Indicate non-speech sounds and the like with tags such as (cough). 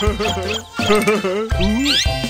(laughs) Hı? Hı?